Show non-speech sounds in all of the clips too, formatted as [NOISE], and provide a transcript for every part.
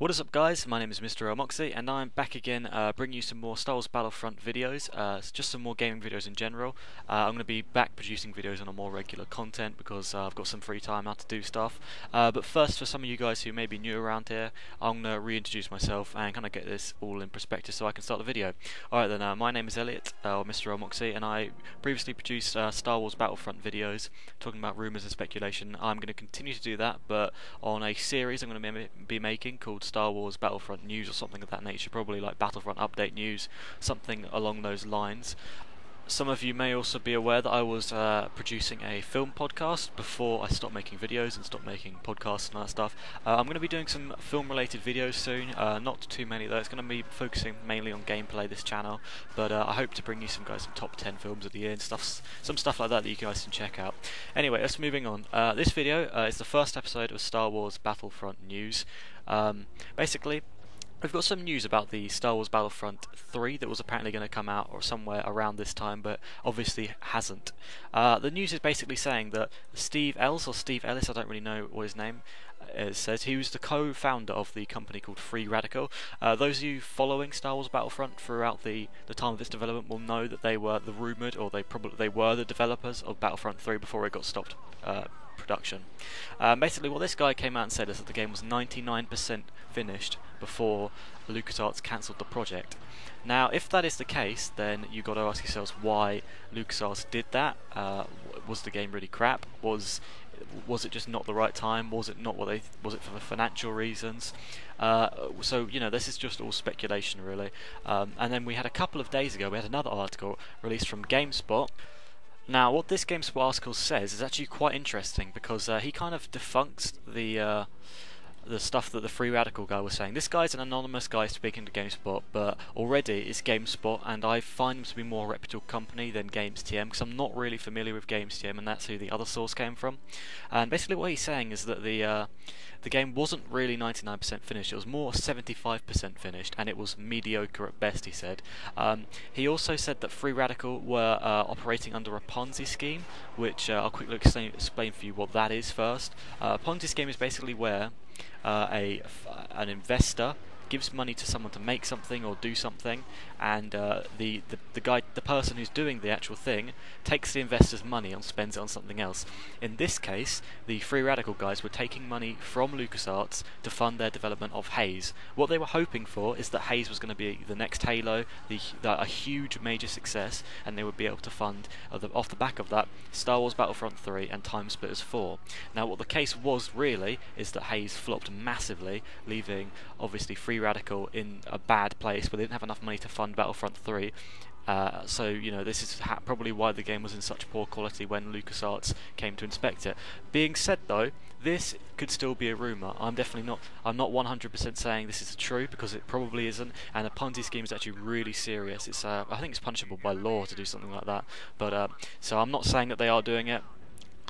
What is up guys, my name is Mr. Moxie and I'm back again uh, bringing you some more Star Wars Battlefront videos, uh, just some more gaming videos in general. Uh, I'm going to be back producing videos on a more regular content because uh, I've got some free time now to do stuff. Uh, but first for some of you guys who may be new around here, I'm going to reintroduce myself and kind of get this all in perspective so I can start the video. Alright then, uh, my name is Elliot, or Mr. Moxie, and I previously produced Star Wars Battlefront videos talking about rumours and speculation. I'm going to continue to do that, but on a series I'm going to be making called Star Wars Battlefront news or something of that nature, probably like Battlefront update news, something along those lines. Some of you may also be aware that I was uh, producing a film podcast before I stopped making videos and stopped making podcasts and that stuff. Uh, I'm going to be doing some film related videos soon, uh, not too many though, it's going to be focusing mainly on gameplay this channel, but uh, I hope to bring you some guys some top 10 films of the year and stuff, some stuff like that that you guys can check out. Anyway, let's moving on. Uh, this video uh, is the first episode of Star Wars Battlefront news. Um, basically, We've got some news about the Star Wars Battlefront 3 that was apparently going to come out or somewhere around this time, but obviously hasn't. Uh, the news is basically saying that Steve Ells, or Steve Ellis, I don't really know what his name is, says he was the co-founder of the company called Free Radical. Uh, those of you following Star Wars Battlefront throughout the, the time of its development will know that they were the rumoured, or they probably they were the developers of Battlefront 3 before it got stopped uh, production. Um, basically, what this guy came out and said is that the game was 99% finished before LucasArts cancelled the project. Now, if that is the case, then you've got to ask yourselves why LucasArts did that. Uh, was the game really crap? Was was it just not the right time? Was it not what they was it for financial reasons? Uh, so you know this is just all speculation really. Um, and then we had a couple of days ago we had another article released from GameSpot now, what this GameSpot article says is actually quite interesting because uh, he kind of defuncts the uh, the stuff that the Free Radical guy was saying. This guy's an anonymous guy speaking to GameSpot, but already it's GameSpot, and I find them to be more reputable company than GamesTM because I'm not really familiar with GamesTM, and that's who the other source came from. And basically, what he's saying is that the uh, the game wasn't really 99% finished, it was more 75% finished, and it was mediocre at best, he said. Um, he also said that Free Radical were uh, operating under a Ponzi scheme, which uh, I'll quickly explain, explain, for you what that is first. Uh, Ponzi scheme is basically where uh, a, an investor gives money to someone to make something or do something, and uh, the, the the guy, the person who's doing the actual thing, takes the investor's money and spends it on something else. In this case, the Free Radical guys were taking money from LucasArts to fund their development of Haze. What they were hoping for is that Haze was going to be the next Halo, the, the, a huge major success, and they would be able to fund uh, the, off the back of that Star Wars Battlefront 3 and Time Splitters 4. Now, what the case was really is that Haze flopped massively, leaving obviously Free Radical in a bad place, but they didn't have enough money to fund Battlefront 3. Uh, so you know this is probably why the game was in such poor quality when LucasArts came to inspect it. Being said though, this could still be a rumor. I'm definitely not. I'm not 100% saying this is true because it probably isn't. And a Ponzi scheme is actually really serious. It's uh, I think it's punishable by law to do something like that. But uh, so I'm not saying that they are doing it.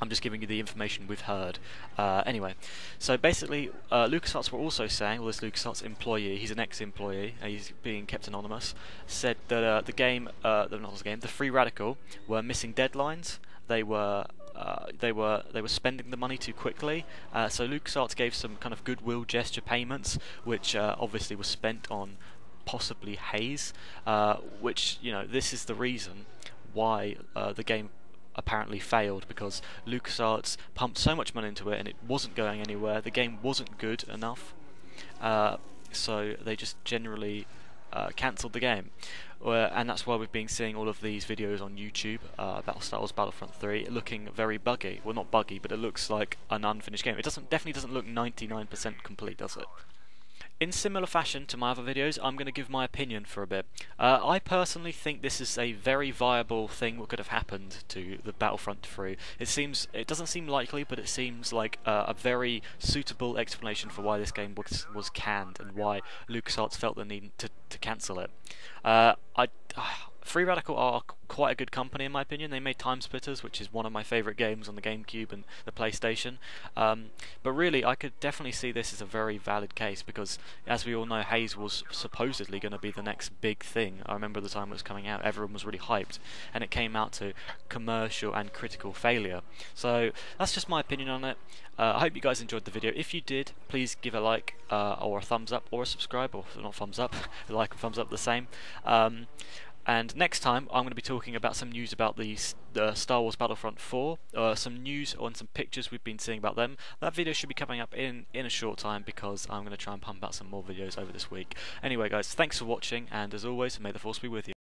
I'm just giving you the information we've heard. Uh, anyway, so basically, uh, LucasArts were also saying, well, this LucasArts employee, he's an ex-employee, uh, he's being kept anonymous, said that uh, the game, uh, the not the game, the Free Radical were missing deadlines. They were uh, they were they were spending the money too quickly. Uh, so LucasArts gave some kind of goodwill gesture payments, which uh, obviously was spent on possibly Haze, which you know this is the reason why the game apparently failed because LucasArts pumped so much money into it and it wasn't going anywhere. The game wasn't good enough, uh, so they just generally uh, cancelled the game. Uh, and that's why we've been seeing all of these videos on YouTube uh, about Star Wars Battlefront 3 looking very buggy. Well, not buggy, but it looks like an unfinished game. It doesn't definitely doesn't look 99% complete, does it? In similar fashion to my other videos, I'm going to give my opinion for a bit. Uh, I personally think this is a very viable thing what could have happened to the Battlefront 3. It seems, it doesn't seem likely, but it seems like uh, a very suitable explanation for why this game was, was canned and why LucasArts felt the need to, to cancel it. Uh, I, Free Radical are quite a good company in my opinion. They made Time Splitters, which is one of my favourite games on the GameCube and the PlayStation. Um, but really, I could definitely see this as a very valid case because, as we all know, Haze was supposedly going to be the next big thing. I remember the time it was coming out, everyone was really hyped, and it came out to commercial and critical failure. So that's just my opinion on it. Uh, I hope you guys enjoyed the video. If you did, please give a like uh, or a thumbs up or a subscribe, or not thumbs up, [LAUGHS] like and thumbs up the same. Um, and next time, I'm going to be talking about some news about the, the Star Wars Battlefront 4, uh, some news on some pictures we've been seeing about them. That video should be coming up in, in a short time because I'm going to try and pump out some more videos over this week. Anyway, guys, thanks for watching, and as always, may the Force be with you.